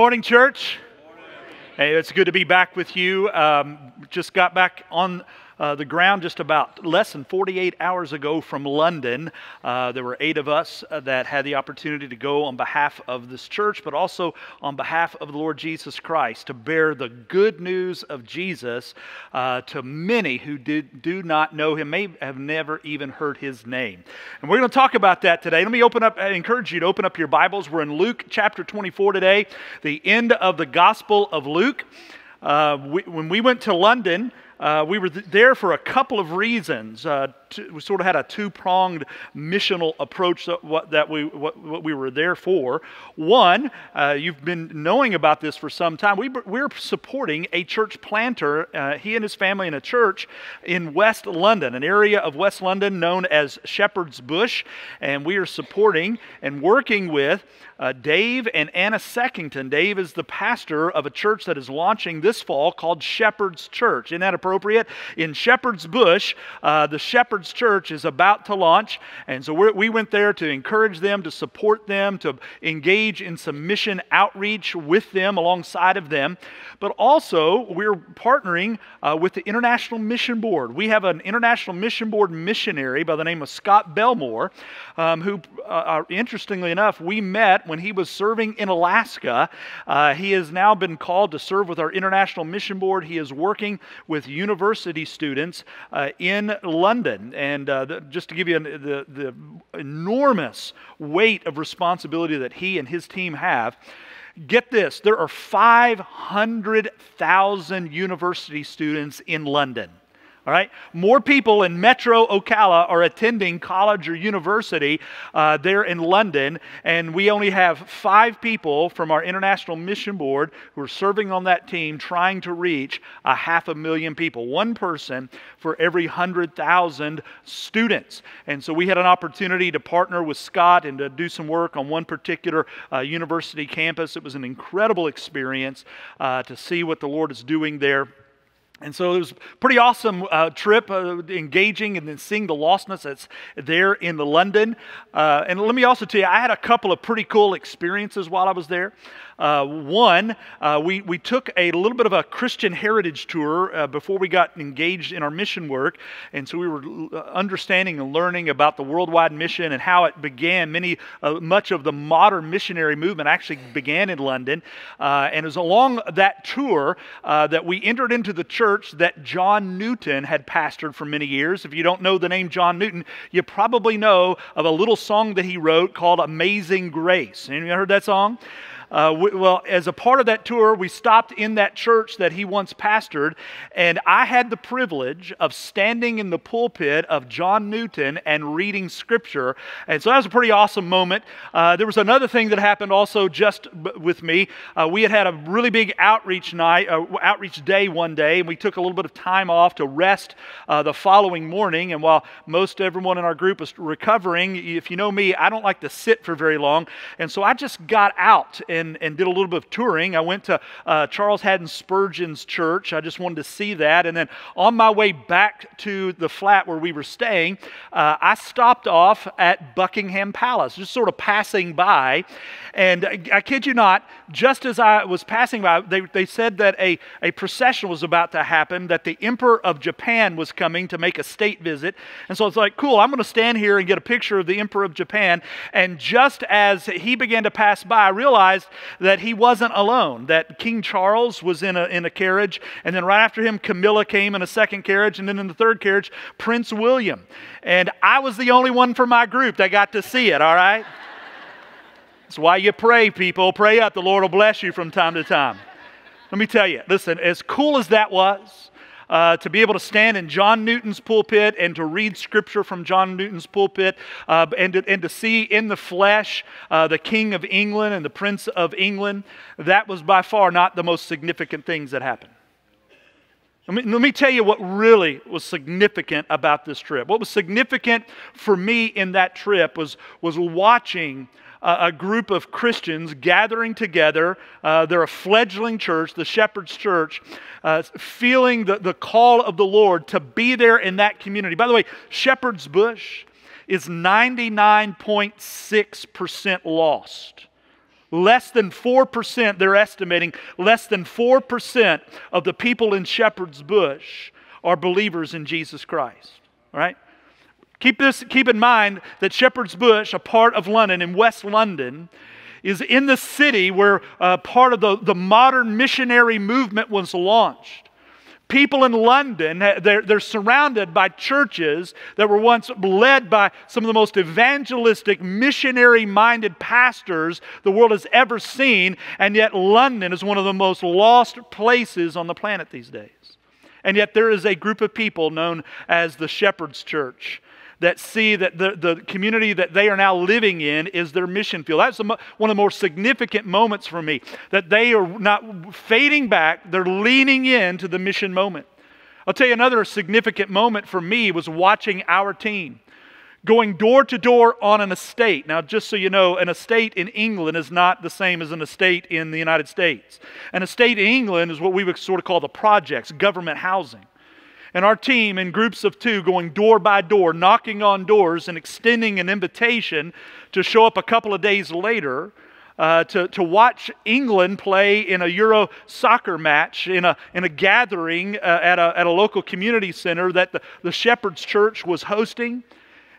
Good morning, church. Hey, it's good to be back with you. Um, just got back on uh, the ground just about less than 48 hours ago from London. Uh, there were eight of us uh, that had the opportunity to go on behalf of this church, but also on behalf of the Lord Jesus Christ to bear the good news of Jesus uh, to many who did, do not know him, may have never even heard his name. And we're going to talk about that today. Let me open up, I encourage you to open up your Bibles. We're in Luke chapter 24 today, the end of the Gospel of Luke. Uh, we, when we went to London, uh, we were th- there for a couple of reasons. Uh, we sort of had a two pronged missional approach that, what, that we, what, what, we were there for. One, uh, you've been knowing about this for some time. We, we're supporting a church planter, uh, he and his family in a church in West London, an area of West London known as Shepherd's Bush. And we are supporting and working with uh, Dave and Anna Seckington. Dave is the pastor of a church that is launching this fall called Shepherd's Church. Isn't that appropriate? In Shepherd's Bush, uh, the Shepherd's Church is about to launch. And so we went there to encourage them, to support them, to engage in some mission outreach with them, alongside of them. But also, we're partnering uh, with the International Mission Board. We have an International Mission Board missionary by the name of Scott Belmore, um, who, uh, interestingly enough, we met when he was serving in Alaska. Uh, he has now been called to serve with our International Mission Board. He is working with university students uh, in London. And uh, the, just to give you an, the, the enormous weight of responsibility that he and his team have, get this there are 500,000 university students in London. All right? More people in Metro Ocala are attending college or university uh, there in London, and we only have five people from our International Mission Board who are serving on that team trying to reach a half a million people. One person for every 100,000 students. And so we had an opportunity to partner with Scott and to do some work on one particular uh, university campus. It was an incredible experience uh, to see what the Lord is doing there. And so it was a pretty awesome uh, trip, uh, engaging and then seeing the lostness that's there in the London. Uh, and let me also tell you, I had a couple of pretty cool experiences while I was there. Uh, one, uh, we, we took a little bit of a Christian heritage tour uh, before we got engaged in our mission work. And so we were uh, understanding and learning about the worldwide mission and how it began. Many, uh, much of the modern missionary movement actually began in London. Uh, and it was along that tour that we entered into the church that John Newton had pastored for many years. If you don't know the name John Newton, you probably know of a little song that he wrote called Amazing Grace. Anyone heard that song? Uh, we, well, as a part of that tour, we stopped in that church that he once pastored, and I had the privilege of standing in the pulpit of John Newton and reading scripture. And so that was a pretty awesome moment. Uh, there was another thing that happened also just b- with me. Uh, we had had a really big outreach night, uh, outreach day one day, and we took a little bit of time off to rest uh, the following morning. And while most everyone in our group was recovering, if you know me, I don't like to sit for very long. And so I just got out and and, and did a little bit of touring. I went to uh, Charles Haddon Spurgeon's church. I just wanted to see that. And then on my way back to the flat where we were staying, uh, I stopped off at Buckingham Palace, just sort of passing by. And I kid you not, just as I was passing by, they, they said that a, a procession was about to happen, that the Emperor of Japan was coming to make a state visit. And so it's like, cool, I'm going to stand here and get a picture of the Emperor of Japan. And just as he began to pass by, I realized that he wasn't alone, that King Charles was in a, in a carriage. And then right after him, Camilla came in a second carriage. And then in the third carriage, Prince William. And I was the only one from my group that got to see it, all right? That's why you pray, people. Pray up. The Lord will bless you from time to time. Let me tell you, listen, as cool as that was, uh, to be able to stand in John Newton's pulpit and to read scripture from John Newton's pulpit uh, and, to, and to see in the flesh uh, the King of England and the Prince of England, that was by far not the most significant things that happened. Let me, let me tell you what really was significant about this trip. What was significant for me in that trip was, was watching a group of Christians gathering together. Uh, they're a fledgling church, the Shepherd's Church, uh, feeling the, the call of the Lord to be there in that community. By the way, Shepherd's Bush is 99.6% lost. Less than 4%, they're estimating, less than 4% of the people in Shepherd's Bush are believers in Jesus Christ. Right? Keep this keep in mind that Shepherd's Bush, a part of London in West London, is in the city where uh, part of the, the modern missionary movement was launched. People in London, they're, they're surrounded by churches that were once led by some of the most evangelistic, missionary minded pastors the world has ever seen, and yet London is one of the most lost places on the planet these days. And yet there is a group of people known as the Shepherd's Church that see that the, the community that they are now living in is their mission field. That's one of the more significant moments for me, that they are not fading back, they're leaning into the mission moment. I'll tell you another significant moment for me was watching our team going door to door on an estate. Now, just so you know, an estate in England is not the same as an estate in the United States. An estate in England is what we would sort of call the projects, government housing and our team in groups of two going door by door, knocking on doors and extending an invitation to show up a couple of days later uh, to, to watch England play in a Euro soccer match in a, in a gathering uh, at, a, at a local community center that the, the Shepherd's Church was hosting.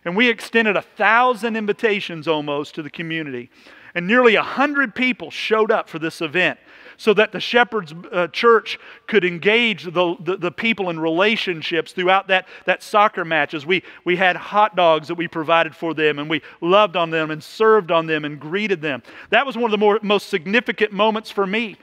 And we extended a thousand invitations almost to the community. And nearly a hundred people showed up for this event so that the shepherd's uh, church could engage the, the, the, people in relationships throughout that, that soccer matches. We, we had hot dogs that we provided for them, and we loved on them and served on them and greeted them. That was one of the more, most significant moments for me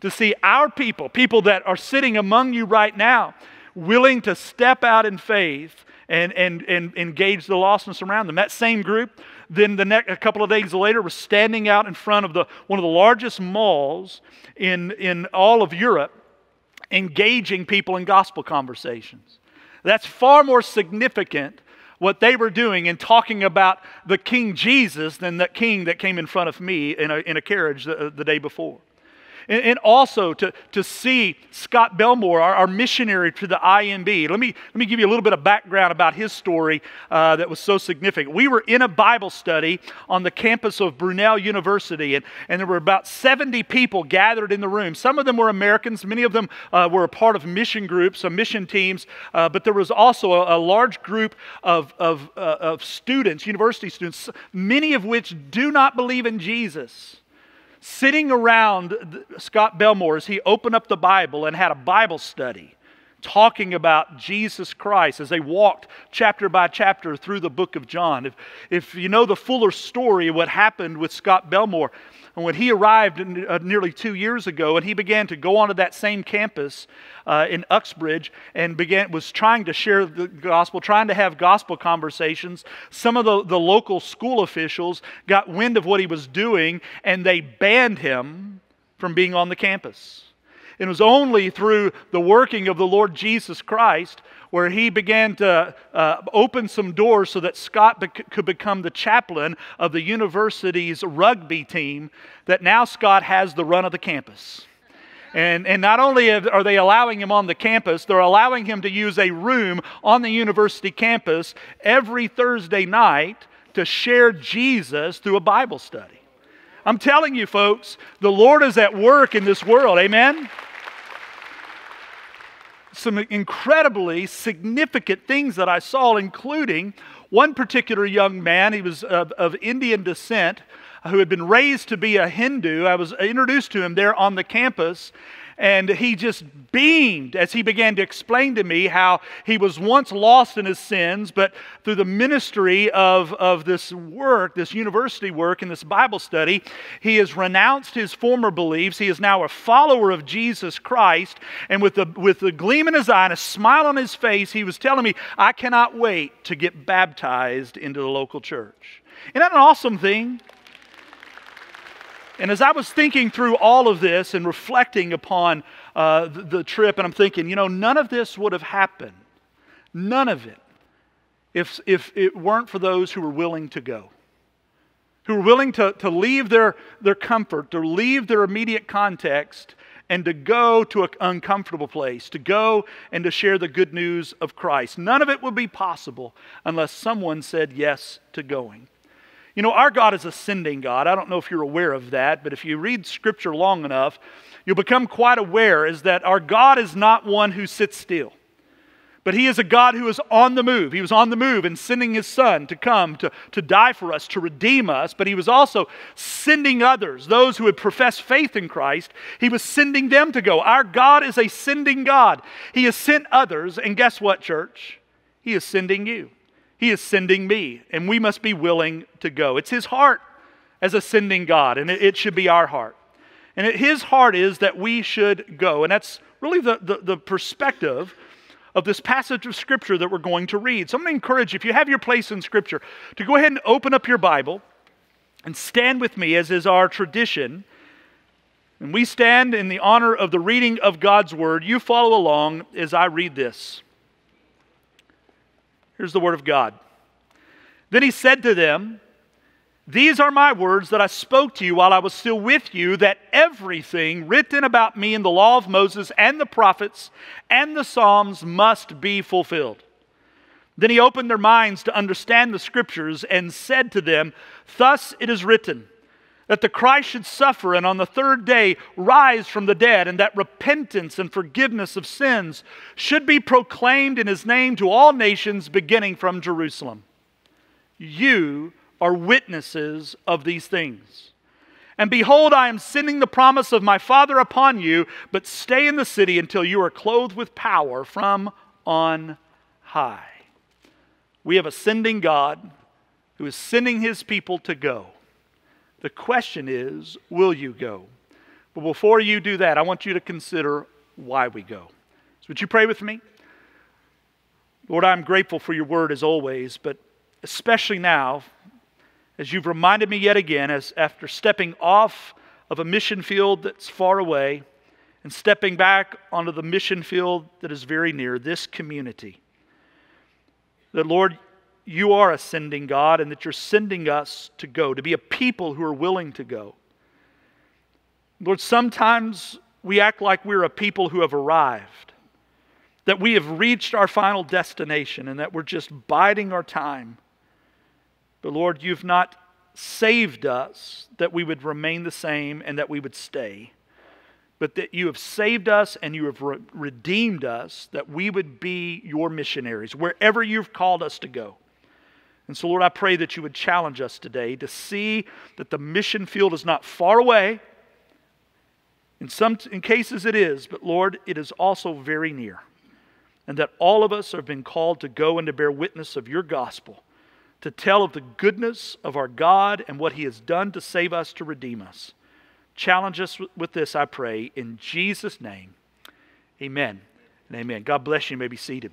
to see our people, people that are sitting among you right now, willing to step out in faith and, and, and engage the lostness around them. That same group then the next, a couple of days later was standing out in front of the, one of the largest malls in, in all of Europe, engaging people in gospel conversations. That's far more significant what they were doing in talking about the King Jesus than the king that came in front of me in a, in a carriage the, the day before. And, and, also to, to see Scott Belmore, our, our, missionary to the IMB. Let me, let me give you a little bit of background about his story uh, that was so significant. We were in a Bible study on the campus of Brunel University, and, and there were about 70 people gathered in the room. Some of them were Americans, many of them uh, were a part of mission groups, mission teams, uh, but there was also a, a large group of, of, uh, of students, university students, many of which do not believe in Jesus sitting around Scott Belmore as he opened up the Bible and had a Bible study talking about Jesus Christ as they walked chapter by chapter through the book of John. If, if you know the fuller story of what happened with Scott Belmore, and when he arrived in, uh, nearly two years ago, and he began to go onto that same campus uh, in Uxbridge and began was trying to share the gospel, trying to have gospel conversations. Some of the, the local school officials got wind of what he was doing, and they banned him from being on the campus. It was only through the working of the Lord Jesus Christ where he began to uh, open some doors so that Scott could become the chaplain of the university's rugby team, that now Scott has the run of the campus. And, and not only are they allowing him on the campus, they're allowing him to use a room on the university campus every Thursday night to share Jesus through a Bible study. I'm telling you, folks, the Lord is at work in this world. Amen? some incredibly significant things that I saw, including one particular young man. He was of, of Indian descent who had been raised to be a Hindu. I was introduced to him there on the campus, and he just beamed as he began to explain to me how he was once lost in his sins, but through the ministry of, of this work, this university work, and this Bible study, he has renounced his former beliefs. He is now a follower of Jesus Christ. And with the, with the gleam in his eye and a smile on his face, he was telling me, I cannot wait to get baptized into the local church. Isn't that an awesome thing? And as I was thinking through all of this and reflecting upon uh, the, the trip, and I'm thinking, you know, none of this would have happened, none of it, if, if it weren't for those who were willing to go, who were willing to, to leave their, their comfort, to leave their immediate context, and to go to an uncomfortable place, to go and to share the good news of Christ. None of it would be possible unless someone said yes to going. You know, our God is a sending God. I don't know if you're aware of that, but if you read Scripture long enough, you'll become quite aware is that our God is not one who sits still. But he is a God who is on the move. He was on the move and sending his son to come to, to die for us, to redeem us. But he was also sending others, those who had professed faith in Christ. He was sending them to go. Our God is a sending God. He has sent others. And guess what, church? He is sending you. He is sending me. And we must be willing to go. It's his heart as a sending God, and it, it should be our heart. And it, his heart is that we should go. And that's really the, the, the perspective of this passage of Scripture that we're going to read. So I'm going to encourage you, if you have your place in Scripture, to go ahead and open up your Bible and stand with me, as is our tradition. And we stand in the honor of the reading of God's Word. You follow along as I read this. Here's the Word of God. Then he said to them, these are my words that I spoke to you while I was still with you, that everything written about me in the law of Moses and the prophets and the Psalms must be fulfilled. Then he opened their minds to understand the scriptures and said to them, Thus it is written, that the Christ should suffer and on the third day rise from the dead, and that repentance and forgiveness of sins should be proclaimed in his name to all nations, beginning from Jerusalem. You are witnesses of these things. And behold, I am sending the promise of my Father upon you, but stay in the city until you are clothed with power from on high. We have a sending God who is sending his people to go. The question is, will you go? But before you do that, I want you to consider why we go. So, would you pray with me? Lord, I'm grateful for your word as always, but especially now as you've reminded me yet again, as after stepping off of a mission field that's far away and stepping back onto the mission field that is very near, this community, that Lord, you are a sending God and that you're sending us to go, to be a people who are willing to go. Lord, sometimes we act like we're a people who have arrived, that we have reached our final destination, and that we're just biding our time. But Lord, you've not saved us that we would remain the same and that we would stay, but that you have saved us and you have re- redeemed us that we would be your missionaries wherever you've called us to go. And so, Lord, I pray that you would challenge us today to see that the mission field is not far away. In some in cases it is, but Lord, it is also very near. And that all of us have been called to go and to bear witness of your gospel to tell of the goodness of our God and what He has done to save us, to redeem us. Challenge us with this, I pray, in Jesus' name. Amen and amen. God bless you. you may be seated.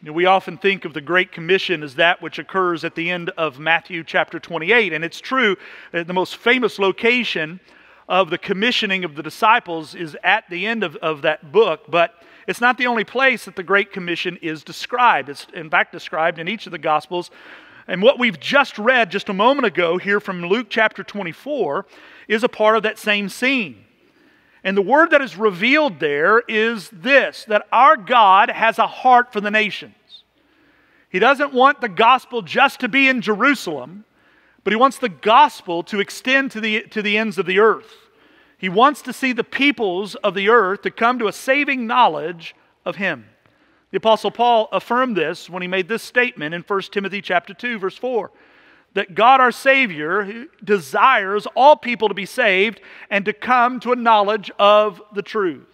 You know, we often think of the Great Commission as that which occurs at the end of Matthew chapter 28, and it's true that the most famous location of the commissioning of the disciples is at the end of, of that book, but it's not the only place that the Great Commission is described. It's, in fact, described in each of the Gospels. And what we've just read just a moment ago here from Luke chapter 24 is a part of that same scene. And the word that is revealed there is this that our God has a heart for the nations. He doesn't want the gospel just to be in Jerusalem, but he wants the gospel to extend to the, to the ends of the earth. He wants to see the peoples of the earth to come to a saving knowledge of him. The apostle Paul affirmed this when he made this statement in 1 Timothy chapter 2 verse 4 that God our savior desires all people to be saved and to come to a knowledge of the truth.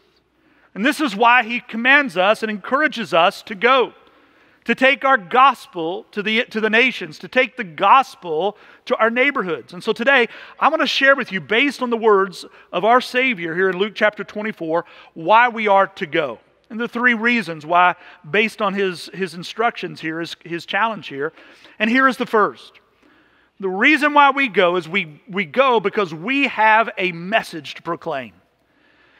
And this is why he commands us and encourages us to go to take our gospel to the, to the nations, to take the gospel to our neighborhoods. And so today, I want to share with you, based on the words of our Savior here in Luke chapter 24, why we are to go. And the three reasons why, based on his, his instructions here, his, his challenge here. And here is the first. The reason why we go is we, we go because we have a message to proclaim.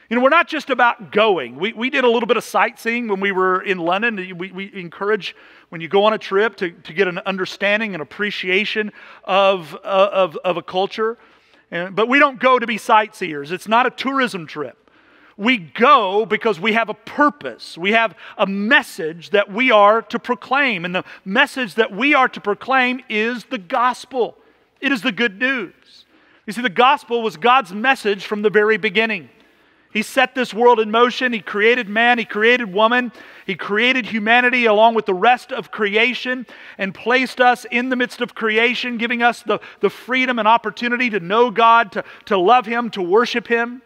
You know, we're not just about going. We, we did a little bit of sightseeing when we were in London. We, we encourage when you go on a trip to, to get an understanding and appreciation of, uh, of, of a culture. And, but we don't go to be sightseers, it's not a tourism trip. We go because we have a purpose. We have a message that we are to proclaim. And the message that we are to proclaim is the gospel. It is the good news. You see, the gospel was God's message from the very beginning. He set this world in motion. He created man, He created woman, He created humanity along with the rest of creation and placed us in the midst of creation, giving us the, the freedom and opportunity to know God, to, to love Him, to worship Him.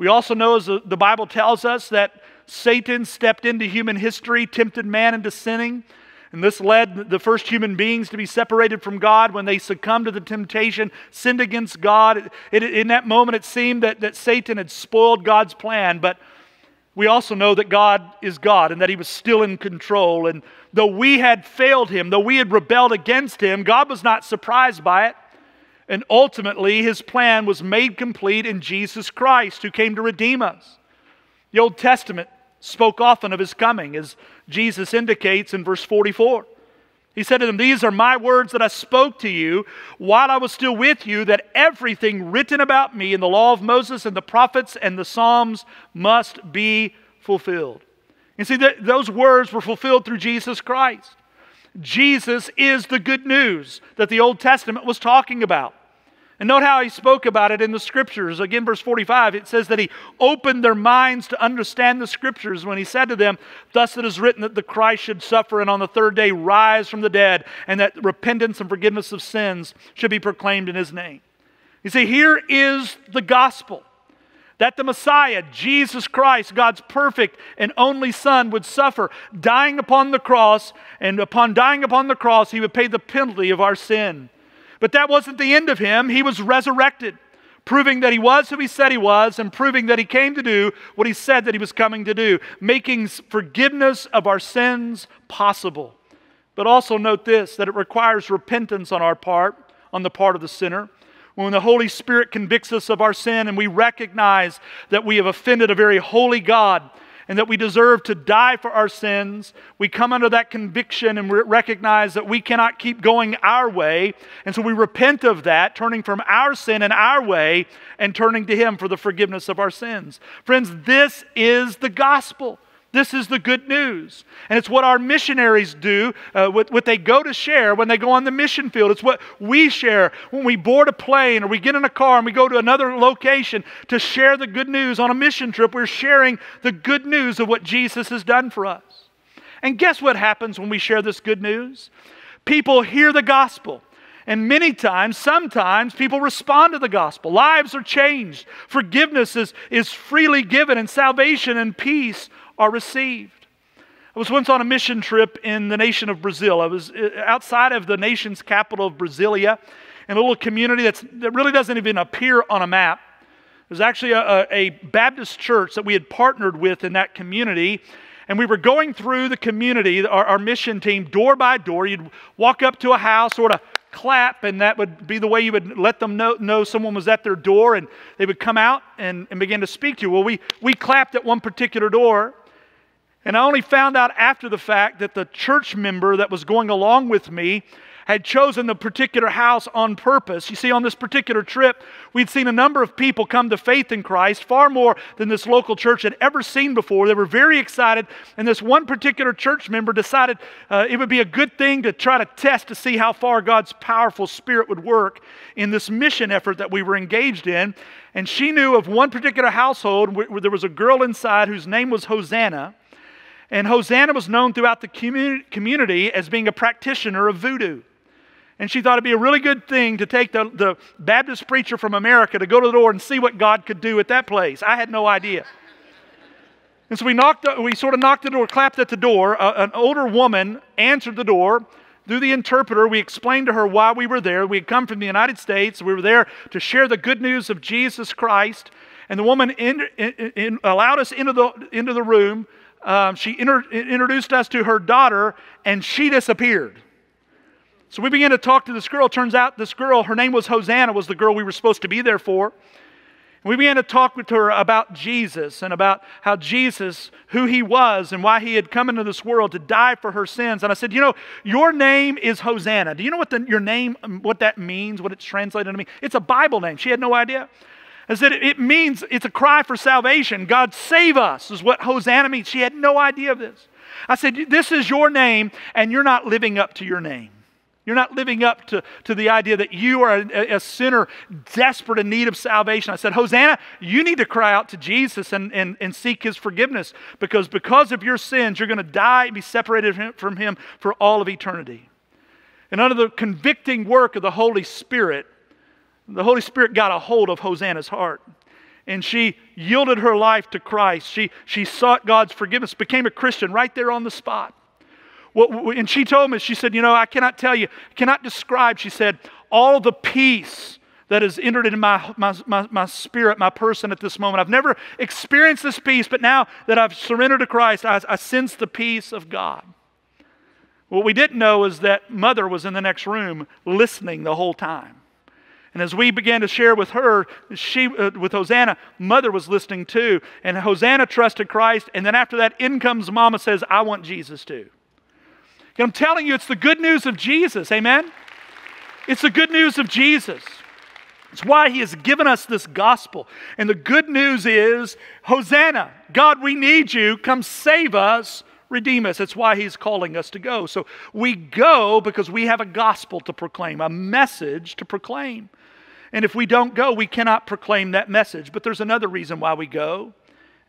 We also know, as the, Bible tells us, that Satan stepped into human history, tempted man into sinning. And this led the first human beings to be separated from God when they succumbed to the temptation, sinned against God. It, it, in that moment, it seemed that, that Satan had spoiled God's plan, but we also know that God is God and that He was still in control. And though we had failed Him, though we had rebelled against Him, God was not surprised by it. And ultimately, His plan was made complete in Jesus Christ, who came to redeem us. The Old Testament spoke often of his coming, as Jesus indicates in verse 44. He said to them, These are my words that I spoke to you while I was still with you, that everything written about me in the law of Moses and the prophets and the Psalms must be fulfilled. You see, that those words were fulfilled through Jesus Christ. Jesus is the good news that the Old Testament was talking about. And note how he spoke about it in the scriptures. Again, verse 45, it says that he opened their minds to understand the scriptures when he said to them, Thus it is written that the Christ should suffer and on the third day rise from the dead, and that repentance and forgiveness of sins should be proclaimed in his name. You see, here is the gospel that the Messiah, Jesus Christ, God's perfect and only Son, would suffer, dying upon the cross, and upon dying upon the cross, he would pay the penalty of our sin. But that wasn't the end of him. He was resurrected, proving that he was who he said he was and proving that he came to do what he said that he was coming to do, making forgiveness of our sins possible. But also note this that it requires repentance on our part, on the part of the sinner. When the Holy Spirit convicts us of our sin and we recognize that we have offended a very holy God, and that we deserve to die for our sins, we come under that conviction and recognize that we cannot keep going our way. And so we repent of that, turning from our sin and our way and turning to Him for the forgiveness of our sins. Friends, this is the gospel. This is the good news. And it's what our missionaries do, uh, what, what they go to share when they go on the mission field. It's what we share when we board a plane or we get in a car and we go to another location to share the good news on a mission trip. We're sharing the good news of what Jesus has done for us. And guess what happens when we share this good news? People hear the gospel. And many times, sometimes, people respond to the gospel. Lives are changed. Forgiveness is, is freely given, and salvation and peace are received. I was once on a mission trip in the nation of Brazil. I was uh, outside of the nation's capital of Brasilia in a little community that really doesn't even appear on a map. There's actually a, a Baptist church that we had partnered with in that community. And we were going through the community, our, our mission team, door by door. You'd walk up to a house, sort of clap, and that would be the way you would let them know, know someone was at their door, and they would come out and, and begin to speak to you. Well, we, we clapped at one particular door, and I only found out after the fact that the church member that was going along with me had chosen the particular house on purpose. You see, on this particular trip, we'd seen a number of people come to faith in Christ, far more than this local church had ever seen before. They were very excited, and this one particular church member decided uh, it would be a good thing to try to test to see how far God's powerful spirit would work in this mission effort that we were engaged in. And she knew of one particular household where there was a girl inside whose name was Hosanna. And Hosanna was known throughout the community as being a practitioner of voodoo. And she thought it'd be a really good thing to take the, the Baptist preacher from America to go to the door and see what God could do at that place. I had no idea. And so we knocked, we sort of knocked the door, clapped at the door. An older woman answered the door. Through the interpreter, we explained to her why we were there. We had come from the United States. We were there to share the good news of Jesus Christ. And the woman in, in, in, allowed us into the, into the room. Um, she inter- introduced us to her daughter, and she disappeared. So we began to talk to this girl. Turns out this girl, her name was Hosanna, was the girl we were supposed to be there for. We began to talk with her about Jesus and about how Jesus, who he was, and why he had come into this world to die for her sins. And I said, You know, your name is Hosanna. Do you know what the, your name, what that means, what it's translated to mean? It's a Bible name. She had no idea. I said it means it's a cry for salvation. God save us is what Hosanna means. She had no idea of this. I said, This is your name, and you're not living up to your name. You're not living up to, to the idea that you are a, a, sinner desperate in need of salvation. I said, Hosanna, you need to cry out to Jesus and, and, and seek his forgiveness because because of your sins, you're going to die and be separated from him for all of eternity. And under the convicting work of the Holy Spirit, the Holy Spirit got a hold of Hosanna's heart. And she yielded her life to Christ. She, she sought God's forgiveness, became a Christian right there on the spot. What, and she told me, she said, You know, I cannot tell you, cannot describe, she said, all the peace that has entered into my, my, my, my, spirit, my person at this moment. I've never experienced this peace, but now that I've surrendered to Christ, I, I sense the peace of God. What we didn't know is that mother was in the next room listening the whole time. And as we began to share with her, she, uh, with Hosanna, mother was listening too. And Hosanna trusted Christ. And then after that, in comes mama says, I want Jesus too. And I'm telling you, it's the good news of Jesus. Amen? It's the good news of Jesus. It's why he has given us this gospel. And the good news is Hosanna, God, we need you. Come save us, redeem us. It's why he's calling us to go. So we go because we have a gospel to proclaim, a message to proclaim. And if we don't go, we cannot proclaim that message. But there's another reason why we go,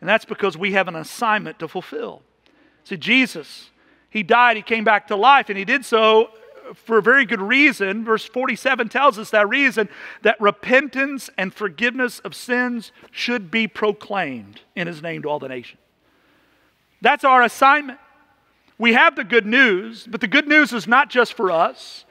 and that's because we have an assignment to fulfill. See, Jesus he died, he came back to life, and he did so for a very good reason. Verse 47 tells us that reason that repentance and forgiveness of sins should be proclaimed in his name to all the nations. That's our assignment. We have the good news, but the good news is not just for us,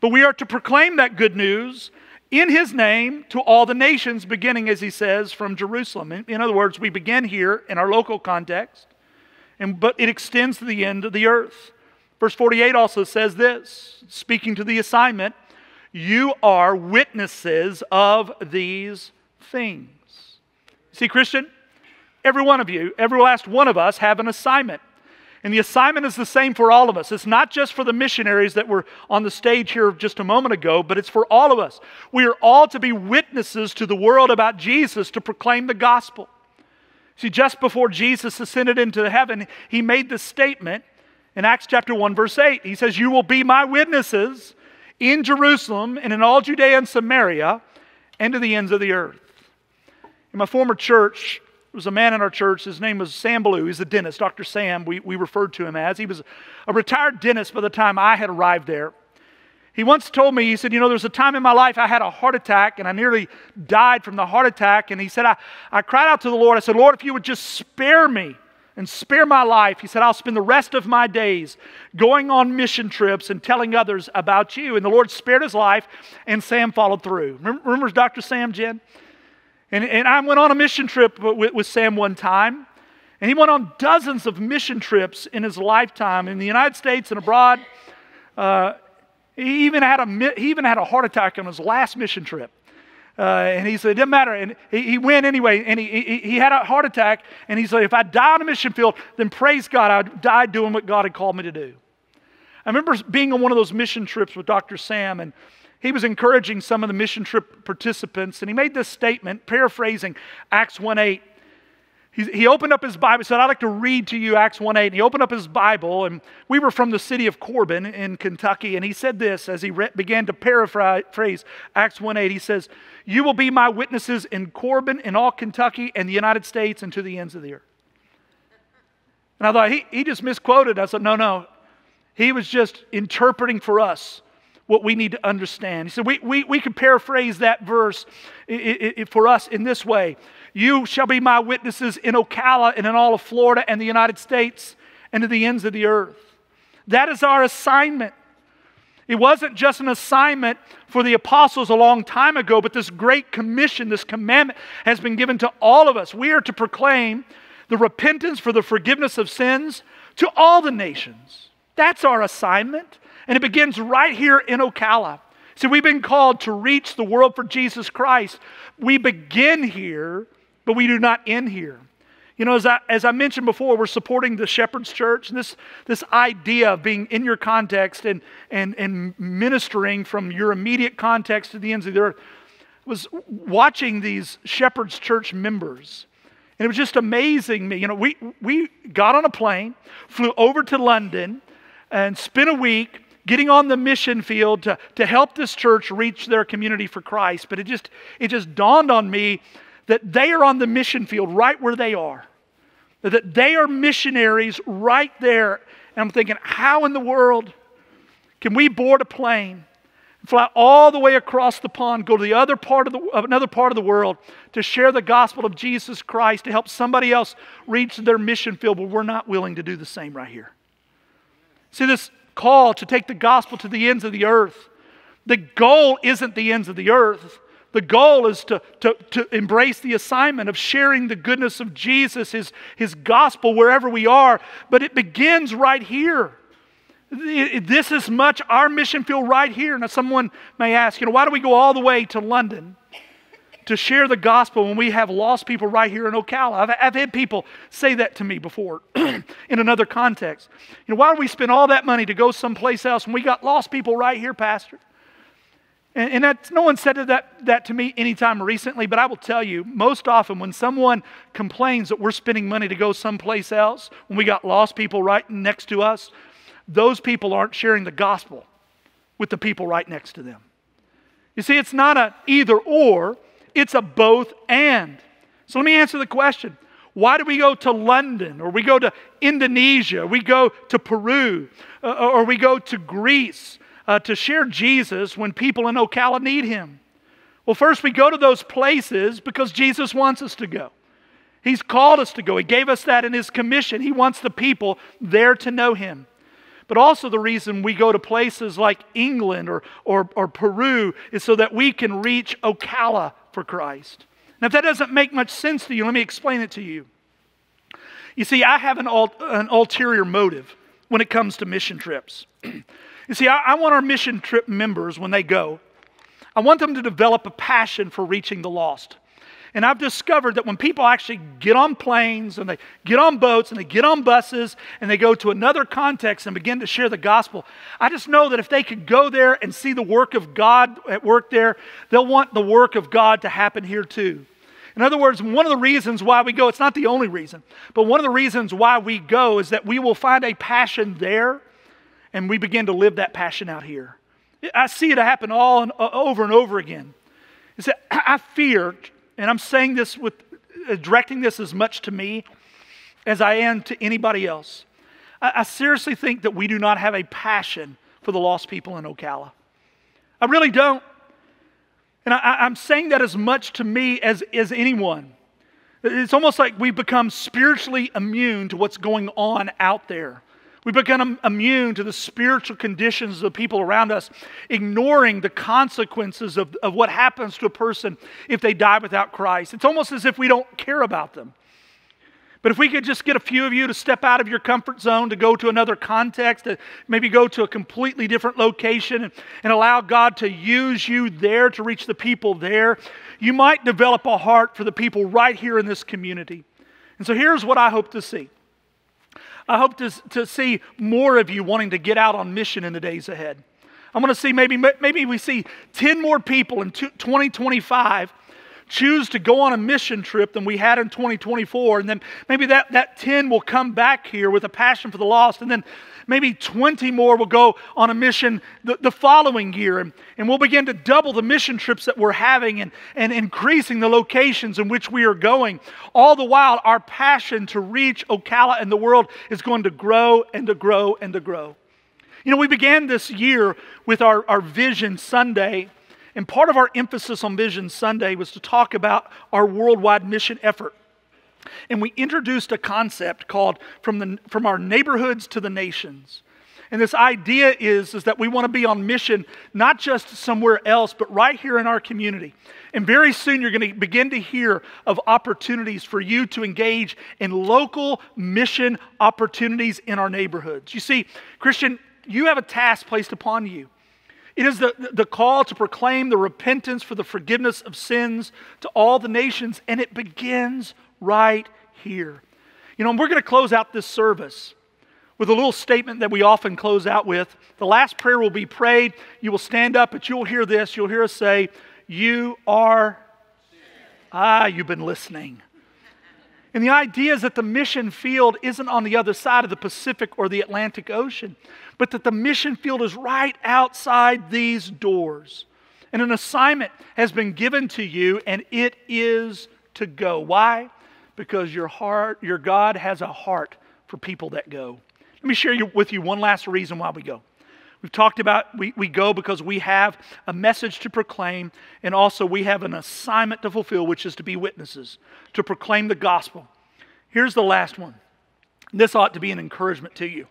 but we are to proclaim that good news in his name to all the nations, beginning, as he says, from Jerusalem. In, other words, we begin here in our local context and, but it extends to the end of the earth. Verse 48 also says this, speaking to the assignment, you are witnesses of these things. See, Christian, every one of you, every last one of us have an assignment. And the assignment is the same for all of us. It's not just for the missionaries that were on the stage here just a moment ago, but it's for all of us. We are all to be witnesses to the world about Jesus to proclaim the gospel. See, just before Jesus ascended into heaven, he made this statement in Acts chapter 1, verse 8. He says, You will be my witnesses in Jerusalem and in all Judea and Samaria and to the ends of the earth. In my former church, there was a man in our church. His name was Sam Blue. He's a dentist, Dr. Sam, we, we referred to him as. He was a retired dentist by the time I had arrived there. He once told me, he said, You know, there was a time in my life I had a heart attack and I nearly died from the heart attack. And he said, I, I cried out to the Lord. I said, Lord, if you would just spare me and spare my life, he said, I'll spend the rest of my days going on mission trips and telling others about you. And the Lord spared his life, and Sam followed through. Remember, remember Dr. Sam, Jen? And, and I went on a mission trip with, with Sam one time. And he went on dozens of mission trips in his lifetime in the United States and abroad. Uh, he even had a, he even had a heart attack on his last mission trip. Uh, and he said, it didn't matter. And he, he went anyway. And he, he, he, had a heart attack. And he said, if I die on a mission field, then praise God, I died doing what God had called me to do. I remember being on one of those mission trips with Dr. Sam, and he was encouraging some of the mission trip participants. And he made this statement, paraphrasing Acts 1 8 he, opened up his Bible, said, I'd like to read to you Acts 1 8. And he opened up his Bible, and we were from the city of Corbin in Kentucky. And he said this as he re- began to paraphrase Acts 1 8. He says, You will be my witnesses in Corbin, in all Kentucky, and the United States, and to the ends of the earth. And I thought, he, he just misquoted. I said, No, no. He was just interpreting for us what we need to understand. He said, We, we, we could paraphrase that verse for us in this way you shall be my witnesses in Ocala and in all of Florida and the United States and to the ends of the earth. That is our assignment. It wasn't just an assignment for the apostles a long time ago, but this great commission, this commandment has been given to all of us. We are to proclaim the repentance for the forgiveness of sins to all the nations. That's our assignment. And it begins right here in Ocala. See, we've been called to reach the world for Jesus Christ. We begin here but we do not end here. You know, as I, as I mentioned before, we're supporting the Shepherd's Church, and this, this idea of being in your context and, and, and ministering from your immediate context to the ends of the earth. was watching these Shepherd's Church members. And it was just amazing me. You know, we, we got on a plane, flew over to London, and spent a week getting on the mission field to, to help this church reach their community for Christ. But it just, it just dawned on me that they are on the mission field right where they are, that they are missionaries right there. And I'm thinking, how in the world can we board a plane? fly all the way across the pond, go to the other part of the, another part of the world to share the gospel of Jesus Christ, to help somebody else reach their mission field, but we're not willing to do the same right here. See, this call to take the gospel to the ends of the earth, the goal isn't the ends of the earth. The goal is to, to, to embrace the assignment of sharing the goodness of Jesus, his, his gospel, wherever we are. But it begins right here. This is much our mission field right here. Now, someone may ask, you know, why do we go all the way to London to share the gospel when we have lost people right here in Ocala? I've, I've had people say that to me before in another context. You know, why do we spend all that money to go someplace else when we got lost people right here, Pastor? And, and that's, no one said that, that to me anytime recently, but I will tell you, most often when someone complains that we're spending money to go someplace else, when we got lost people right next to us, those people aren't sharing the gospel with the people right next to them. You see, it's not a either or, it's a both and. So let me answer the question. Why do we go to London or we go to Indonesia, we go to Peru, uh, or we go to Greece uh, to share Jesus when people in Ocala need him? Well, first, we go to those places because Jesus wants us to go. He's called us to go. He gave us that in His commission. He wants the people there to know Him. But also, the reason we go to places like England or, or, or Peru is so that we can reach Ocala for Christ. Now, if that doesn't make much sense to you, let me explain it to you. You see, I have an, an ulterior motive when it comes to mission trips. you see, I, I want our mission trip members, when they go, I want them to develop a passion for reaching the lost. And I've discovered that when people actually get on planes and they get on boats and they get on buses and they go to another context and begin to share the gospel, I just know that if they could go there and see the work of God at work there, they'll want the work of God to happen here too. In other words, one of the reasons why we go, it's not the only reason, but one of the reasons why we go is that we will find a passion there and we begin to live that passion out here. I see it happen all and uh, over and over again. I fear and I'm saying this with uh, directing this as much to me as I am to anybody else. I, I seriously think that we do not have a passion for the lost people in Ocala. I really don't. And I, am saying that as much to me as, as anyone. It's almost like we've become spiritually immune to what's going on out there. We become immune to the spiritual conditions of the people around us, ignoring the consequences of, of what happens to a person if they die without Christ. It's almost as if we don't care about them. But if we could just get a few of you to step out of your comfort zone, to go to another context, to maybe go to a completely different location and, and allow God to use you there to reach the people there, you might develop a heart for the people right here in this community. And so here's what I hope to see. I hope to, to see more of you wanting to get out on mission in the days ahead. I'm going to see maybe, maybe we see 10 more people in 2025 choose to go on a mission trip than we had in 2024. And then maybe that, that 10 will come back here with a passion for the lost. And then maybe 20 more will go on a mission the, the following year. And, and we'll begin to double the mission trips that we're having and, and increasing the locations in which we are going. All the while, our passion to reach Ocala and the world is going to grow and to grow and to grow. You know, we began this year with our, our Vision Sunday. And part of our emphasis on Vision Sunday was to talk about our worldwide mission effort. And we introduced a concept called from, the, from our neighborhoods to the nations. And this idea is, is that we want to be on mission not just somewhere else, but right here in our community. And very soon you're going to begin to hear of opportunities for you to engage in local mission opportunities in our neighborhoods. You see, Christian, you have a task placed upon you. It is the, the call to proclaim the repentance for the forgiveness of sins to all the nations, and it begins right here. You know, we're going to close out this service with a little statement that we often close out with. The last prayer will be prayed. You will stand up, but you'll hear this. You'll hear us say, You are. Ah, you've been listening. And the idea is that the mission field isn't on the other side of the Pacific or the Atlantic Ocean, but that the mission field is right outside these doors. And an assignment has been given to you, and it is to go. Why? Because your heart, your God has a heart for people that go. Let me share with you one last reason why we go. We've talked about we, we go because we have a message to proclaim, and also we have an assignment to fulfill, which is to be witnesses, to proclaim the gospel. Here's the last one. This ought to be an encouragement to you.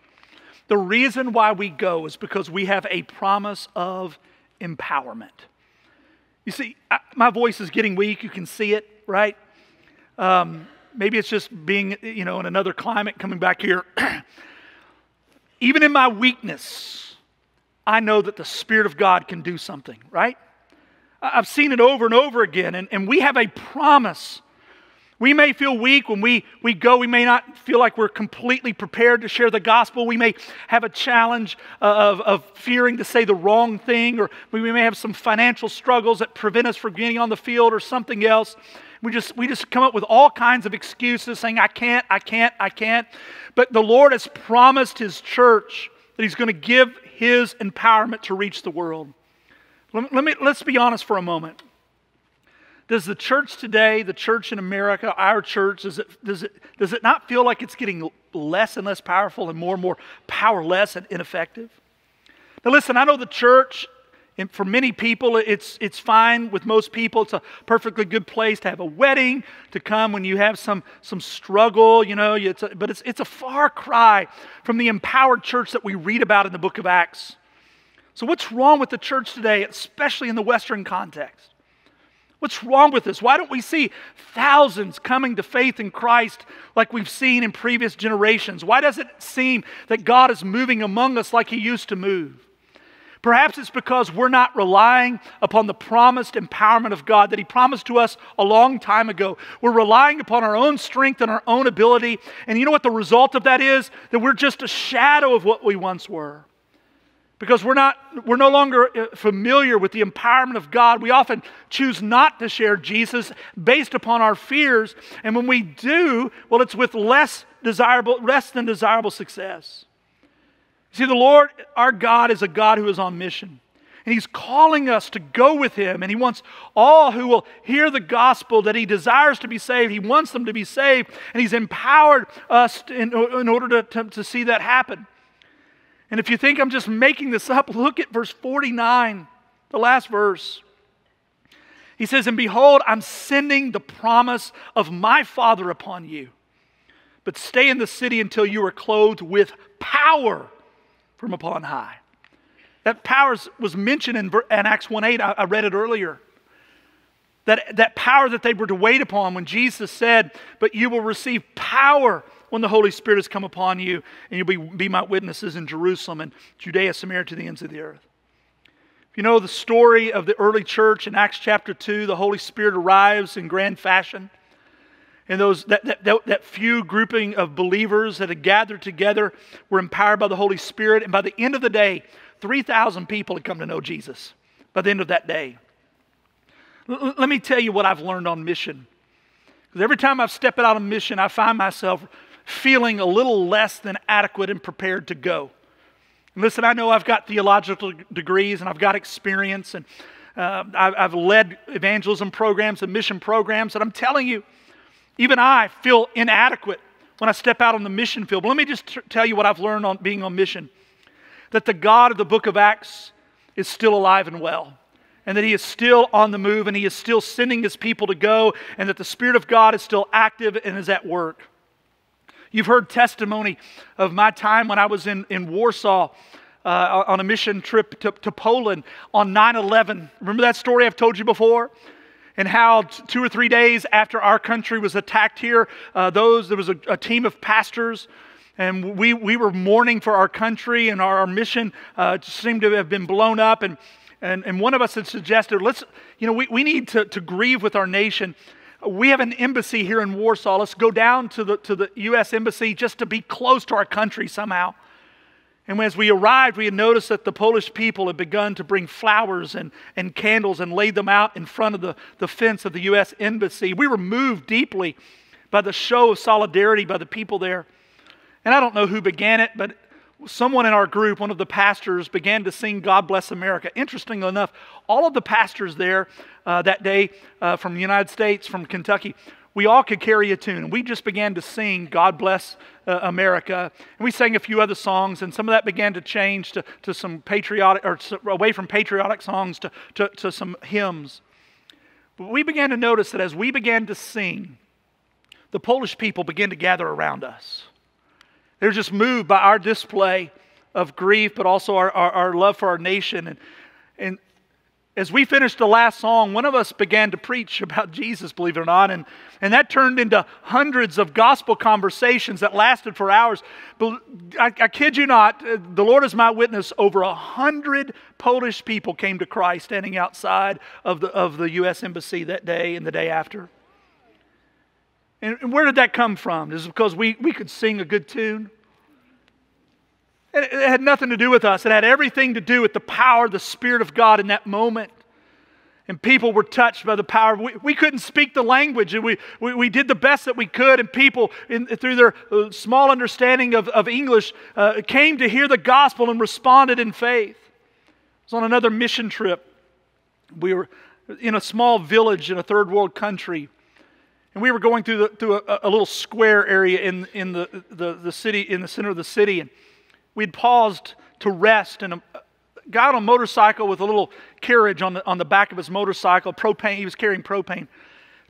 The reason why we go is because we have a promise of empowerment. You see, I, my voice is getting weak. You can see it, right? Um, maybe it's just being, you know, in another climate coming back here. Even in my weakness, I know that the Spirit of God can do something, right? I've seen it over and over again, and, and we have a promise. We may feel weak when we, we go. We may not feel like we're completely prepared to share the gospel. We may have a challenge uh, of, of fearing to say the wrong thing, or we may have some financial struggles that prevent us from getting on the field or something else. We just, we just come up with all kinds of excuses saying, I can't, I can't, I can't. But the Lord has promised His church that He's going to give his empowerment to reach the world. Let, let me, let's be honest for a moment. Does the church today, the church in America, our church, does it, does, it, does it not feel like it's getting less and less powerful and more and more powerless and ineffective? Now, listen, I know the church and for many people, it's, it's fine. With most people, it's a perfectly good place to have a wedding, to come when you have some, some struggle, you know. It's a, but it's, it's a far cry from the empowered church that we read about in the book of Acts. So, what's wrong with the church today, especially in the Western context? What's wrong with this? Why don't we see thousands coming to faith in Christ like we've seen in previous generations? Why does it seem that God is moving among us like He used to move? Perhaps it's because we're not relying upon the promised empowerment of God that He promised to us a long time ago. We're relying upon our own strength and our own ability. And you know what the result of that is? That we're just a shadow of what we once were. Because we're, not, we're no longer uh, familiar with the empowerment of God. We often choose not to share Jesus based upon our fears. And when we do, well, it's with less desirable, less than desirable success. See, the Lord, our God, is a God who is on mission. And He's calling us to go with Him. And He wants all who will hear the gospel that He desires to be saved. He wants them to be saved. And He's empowered us in, in order to, to, to see that happen. And if you think I'm just making this up, look at verse 49, the last verse. He says, And behold, I'm sending the promise of my Father upon you. But stay in the city until you are clothed with power from upon high. That power was mentioned in, in Acts 1 8. I, I read it earlier. That, that power that they were to wait upon when Jesus said, But you will receive power when the Holy Spirit has come upon you, and you'll be, be my witnesses in Jerusalem and Judea, Samaria, to the ends of the earth. If you know the story of the early church in Acts chapter 2, the Holy Spirit arrives in grand fashion. And those, that, that, that, that, few grouping of believers that had gathered together were empowered by the Holy Spirit. And by the end of the day, 3,000 people had come to know Jesus by the end of that day. L- let me tell you what I've learned on mission. Because every time I've stepped out on mission, I find myself feeling a little less than adequate and prepared to go. And listen, I know I've got theological degrees and I've got experience and uh, I've, led evangelism programs and mission programs, and I'm telling you, even I feel inadequate when I step out on the mission field. But let me just t- tell you what I've learned on being on mission that the God of the book of Acts is still alive and well. And that he is still on the move and he is still sending his people to go, and that the Spirit of God is still active and is at work. You've heard testimony of my time when I was in, in Warsaw uh, on a mission trip to, to Poland on 9 11. Remember that story I've told you before? and how two or three days after our country was attacked here, uh, those there was a, a, team of pastors, and we we were mourning for our country, and our, our mission uh, seemed to have been blown up, and and and one of us had suggested, let's you know we, we need to to grieve with our nation. We have an embassy here in Warsaw. Let's go down to the to the U.S. embassy just to be close to our country somehow. And as we arrived, we had noticed that the Polish people had begun to bring flowers and, and candles and laid them out in front of the, the fence of the U.S. Embassy. We were moved deeply by the show of solidarity by the people there. And I don't know who began it, but someone in our group, one of the pastors, began to sing God Bless America. Interestingly enough, all of the pastors there uh, that day uh, from the United States, from Kentucky, we all could carry a tune. We just began to sing God Bless uh, America. And we sang a few other songs, and some of that began to change to, to some patriotic, or away from patriotic songs to, to, to some hymns. But we began to notice that as we began to sing, the Polish people began to gather around us. They were just moved by our display of grief, but also our, our, our love for our nation. And, and as we finished the last song, one of us began to preach about Jesus, believe it or not, and, and that turned into hundreds of gospel conversations that lasted for hours. But I, I kid you not, uh, the Lord is my witness, over a hundred Polish people came to Christ standing outside of the, of the U.S. Embassy that day and the day after. And where did that come from? Is it because we, we could sing a good tune? It had nothing to do with us. It had everything to do with the power of the Spirit of God in that moment. And people were touched by the power. We, we couldn't speak the language, and we, we, we did the best that we could. And people, in, through their uh, small understanding of, of English, uh, came to hear the gospel and responded in faith. I was on another mission trip. We were in a small village in a third world country. And we were going through, the, through a, a, little square area in, in the, the, the city, in the center of the city. And we'd paused to rest, and uh, a guy on a motorcycle with a little carriage on the, on the back of his motorcycle, propane, he was carrying propane,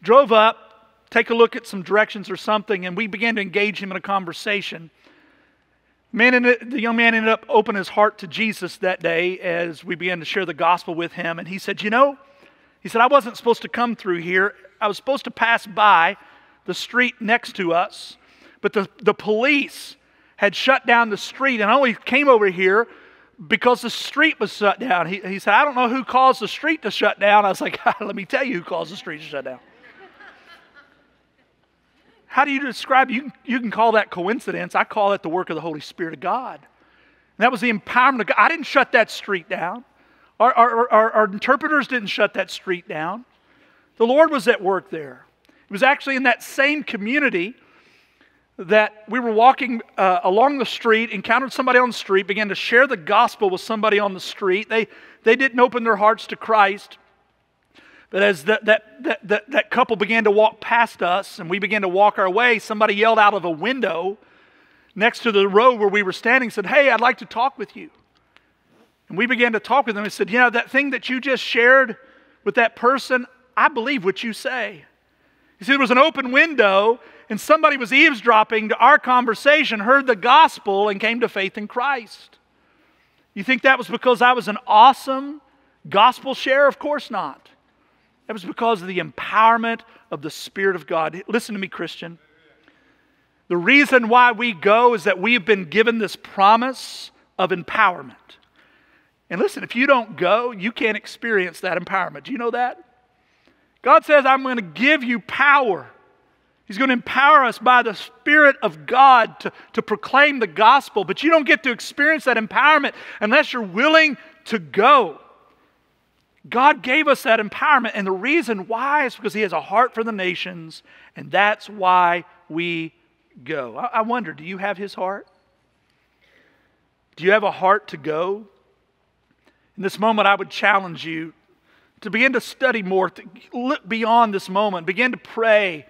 drove up, take a look at some directions or something, and we began to engage him in a conversation. Man, the young man ended up opening his heart to Jesus that day as we began to share the gospel with him. And he said, You know, he said, I wasn't supposed to come through here. I was supposed to pass by the street next to us, but the, the police had shut down the street, and I only came over here because the street was shut down. He, he said, I don't know who caused the street to shut down. I was like, let me tell you who caused the street to shut down. How do you describe? You, you can call that coincidence. I call it the work of the Holy Spirit of God. And that was the empowerment of God. I didn't shut that street down. Our, our, our, our interpreters didn't shut that street down. The Lord was at work there. It was actually in that same community that we were walking uh, along the street, encountered somebody on the street, began to share the gospel with somebody on the street. They, they didn't open their hearts to Christ. But as that, that, that, that, that couple began to walk past us and we began to walk our way, somebody yelled out of a window next to the road where we were standing, said, Hey, I'd like to talk with you. And we began to talk with them and said, You know, that thing that you just shared with that person, I believe what you say. You see, there was an open window, and somebody was eavesdropping to our conversation, heard the gospel, and came to faith in Christ. You think that was because I was an awesome gospel share? Of course not. That was because of the empowerment of the Spirit of God. Listen to me, Christian. The reason why we go is that we have been given this promise of empowerment. And listen, if you don't go, you can't experience that empowerment. Do you know that? God says, I'm going to give you power. He's going to empower us by the Spirit of God to, to proclaim the gospel, but you don't get to experience that empowerment unless you're willing to go. God gave us that empowerment, and the reason why is because He has a heart for the nations, and that's why we go. I, I wonder, do you have His heart? Do you have a heart to go? In this moment, I would challenge you to begin to study more, to look beyond this moment, begin to pray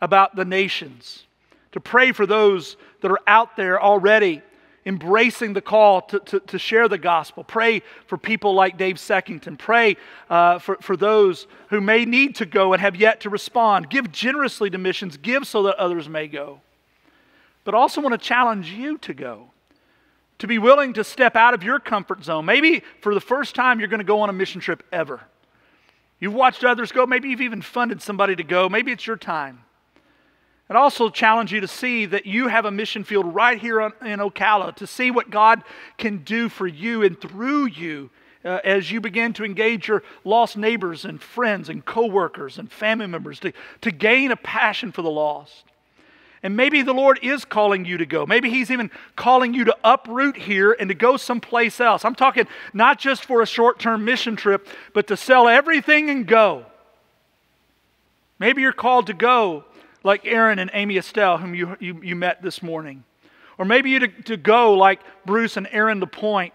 about the nations, to pray for those that are out there already embracing the call to, to, to share the gospel. Pray for people like Dave Seckington. Pray uh, for, for those who may need to go and have yet to respond. Give generously to missions, give so that others may go. But also want to challenge you to go to be willing to step out of your comfort zone. Maybe for the first time you're going to go on a mission trip ever. You've watched others go. Maybe you've even funded somebody to go. Maybe it's your time. And also challenge you to see that you have a mission field right here on, in Ocala to see what God can do for you and through you uh, as you begin to engage your lost neighbors and friends and coworkers and family members to, to gain a passion for the lost. And maybe the Lord is calling you to go. Maybe He's even calling you to uproot here and to go someplace else. I'm talking not just for a short term mission trip, but to sell everything and go. Maybe you're called to go like Aaron and Amy Estelle, whom you, you, you met this morning. Or maybe you to, to go like Bruce and Aaron LaPointe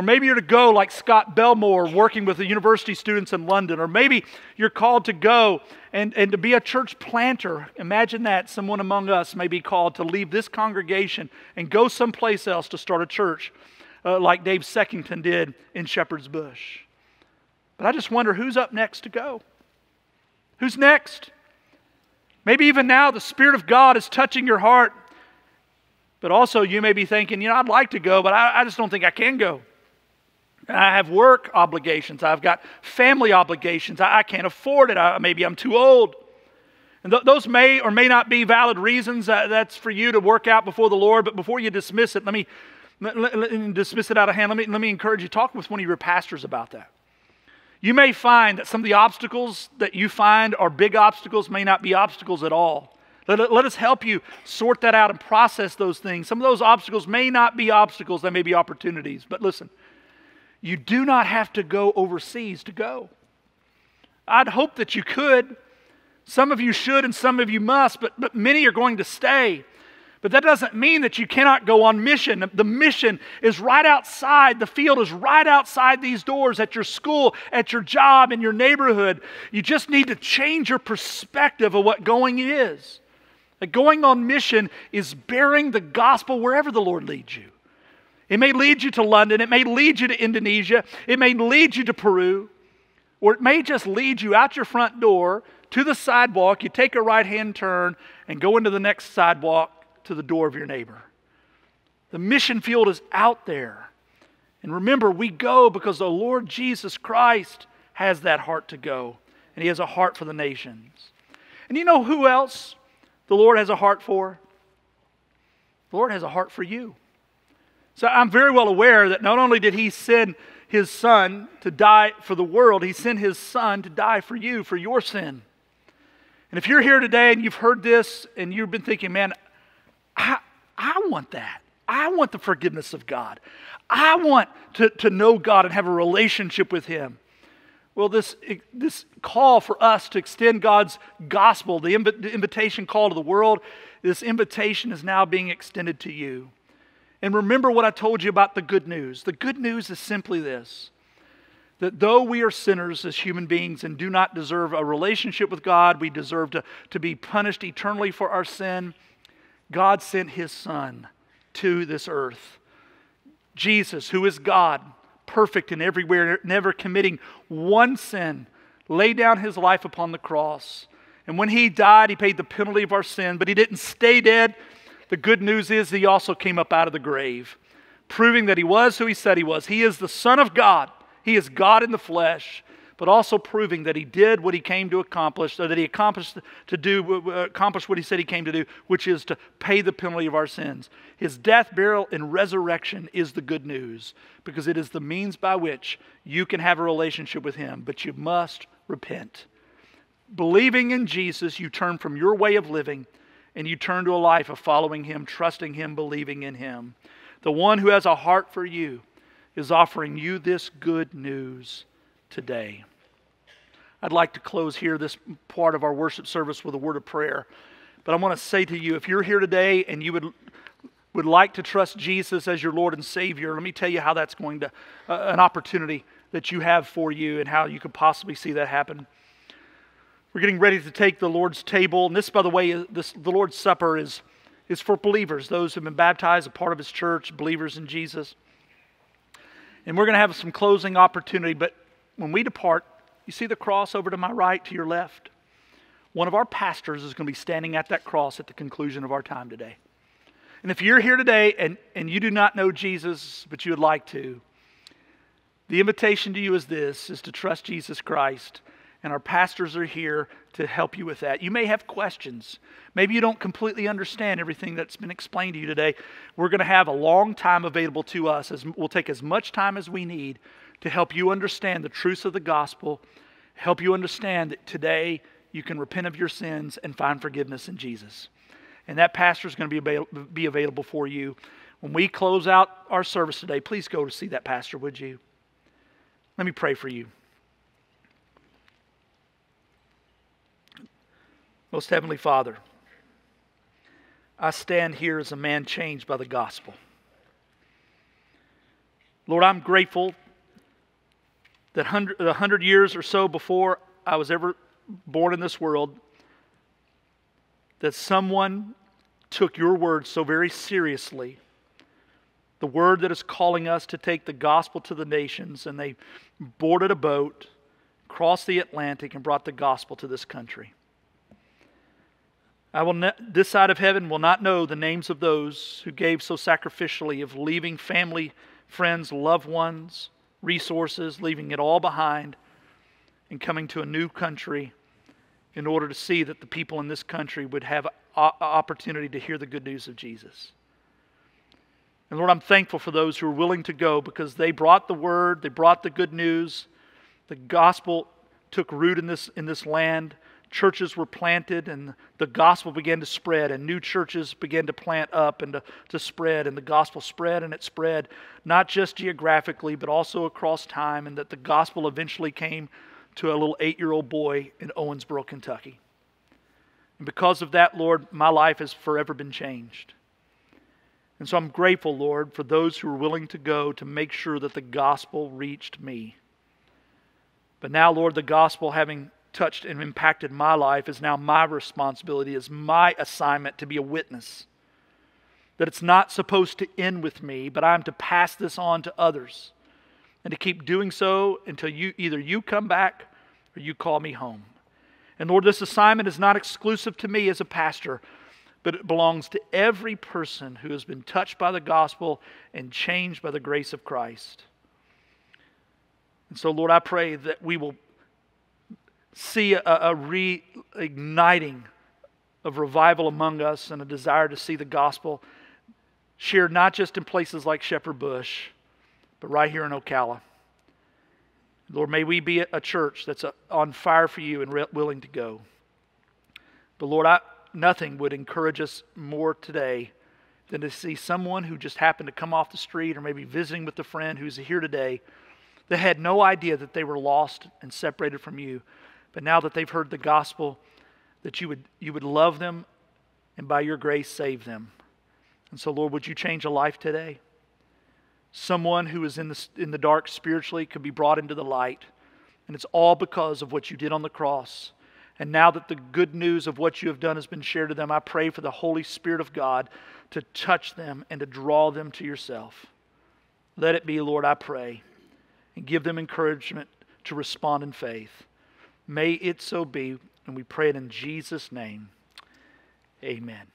or maybe you're to go like Scott Belmore working with the university students in London. Or maybe you're called to go and, and to be a church planter. Imagine that someone among us may be called to leave this congregation and go someplace else to start a church uh, like Dave Seckington did in Shepherd's Bush. But I just wonder who's up next to go? Who's next? Maybe even now the Spirit of God is touching your heart. But also, you may be thinking, you know, I'd like to go, but I, I just don't think I can go. I have work obligations. I've got family obligations. I, I can't afford it. I, maybe I'm too old. And th- those may or may not be valid reasons. Uh, that's for you to work out before the Lord. But before you dismiss it, let me let, let, let, dismiss it out of hand. Let me, let me encourage you talk with one of your pastors about that. You may find that some of the obstacles that you find are big obstacles may not be obstacles at all. Let, let us help you sort that out and process those things. Some of those obstacles may not be obstacles, they may be opportunities. But listen, you do not have to go overseas to go. I'd hope that you could. Some of you should and some of you must, but, but many are going to stay. But that doesn't mean that you cannot go on mission. The mission is right outside, the field is right outside these doors at your school, at your job, in your neighborhood. You just need to change your perspective of what going is. That going on mission is bearing the gospel wherever the Lord leads you. It may lead you to London, it may lead you to Indonesia, it may lead you to Peru, or it may just lead you out your front door to the sidewalk. You take a right hand turn and go into the next sidewalk to the door of your neighbor. The mission field is out there. And remember, we go because the Lord Jesus Christ has that heart to go, and He has a heart for the nations. And you know who else the Lord has a heart for? The Lord has a heart for you. So I'm very well aware that not only did he send his son to die for the world, he sent his son to die for you, for your sin. And if you're here today and you've heard this and you've been thinking, man, I, I want that. I want the forgiveness of God. I want to, to know God and have a relationship with Him. Well, this, this call for us to extend God's gospel, the, the invitation call to the world, this invitation is now being extended to you. And remember what I told you about the good news. The good news is simply this that though we are sinners as human beings and do not deserve a relationship with God, we deserve to, to be punished eternally for our sin, God sent his Son to this earth. Jesus, who is God, perfect in everywhere, never committing one sin, laid down his life upon the cross. And when he died, he paid the penalty of our sin, but he didn't stay dead. The good news is he also came up out of the grave, proving that he was who he said he was. He is the Son of God, he is God in the flesh, but also proving that he did what he came to accomplish, so that he accomplished to do accomplished what he said he came to do, which is to pay the penalty of our sins. His death, burial, and resurrection is the good news because it is the means by which you can have a relationship with him, but you must repent. Believing in Jesus, you turn from your way of living and you turn to a life of following Him, trusting Him, believing in Him. The one who has a heart for you is offering you this good news today. I'd like to close here this part of our worship service with a word of prayer. But I want to say to you if you're here today and you would, would like to trust Jesus as your Lord and Savior, let me tell you how that's going to, uh, an opportunity that you have for you and how you could possibly see that happen. We're getting ready to take the Lord's table. And this, by the way, this, the Lord's Supper is, is for believers, those who've been baptized, a part of His church, believers in Jesus. And we're going to have some closing opportunity. But when we depart, you see the cross over to my right, to your left? One of our pastors is going to be standing at that cross at the conclusion of our time today. And if you're here today and, and you do not know Jesus, but you would like to, the invitation to you is this is to trust Jesus Christ and our pastors are here to help you with that. You may have questions. Maybe you don't completely understand everything that's been explained to you today. We're going to have a long time available to us. As, we'll take as much time as we need to help you understand the truths of the gospel, help you understand that today you can repent of your sins and find forgiveness in Jesus. and that pastor is going to be, avail- be available for you. When we close out our service today, please go to see that pastor, would you? Let me pray for you. Most Heavenly Father, I stand here as a man changed by the gospel. Lord, I'm grateful that a hundred years or so before I was ever born in this world, that someone took your word so very seriously. The word that is calling us to take the gospel to the nations, and they boarded a boat, crossed the Atlantic, and brought the gospel to this country. I will ne- this side of heaven will not know the names of those who gave so sacrificially of leaving family, friends, loved ones, resources, leaving it all behind and coming to a new country in order to see that the people in this country would have opportunity to hear the good news of Jesus. And Lord, I'm thankful for those who are willing to go because they brought the word, they brought the good news. The gospel took root in this, in this land churches were planted and the gospel began to spread and new churches began to plant up and to, to spread and the gospel spread and it spread not just geographically but also across time and that the gospel eventually came to a little eight-year-old boy in owensboro kentucky. And because of that lord my life has forever been changed. And so i'm grateful lord for those who are willing to go to make sure that the gospel reached me. But now lord the gospel having touched and impacted my life is now my responsibility, is my assignment to be a witness. That it's not supposed to end with me, but I'm to pass this on to others and to keep doing so until you either you come back or you call me home. And Lord, this assignment is not exclusive to me as a pastor, but it belongs to every person who has been touched by the gospel and changed by the grace of Christ. And so, Lord, I pray that we will see a, a reigniting of revival among us and a desire to see the gospel shared not just in places like Shepherd Bush, but right here in Ocala. Lord, may we be a church that's on fire for you and willing to go. But Lord, I, nothing would encourage us more today than to see someone who just happened to come off the street or maybe visiting with a friend who's here today that had no idea that they were lost and separated from you, but now that they've heard the gospel, that you would, you would love them and by your grace save them. And so, Lord, would you change a life today? Someone who is in the, in the dark spiritually could be brought into the light. And it's all because of what you did on the cross. And now that the good news of what you have done has been shared to them, I pray for the Holy Spirit of God to touch them and to draw them to yourself. Let it be, Lord, I pray. And give them encouragement to respond in faith. May it so be, and we pray it in Jesus' name. Amen.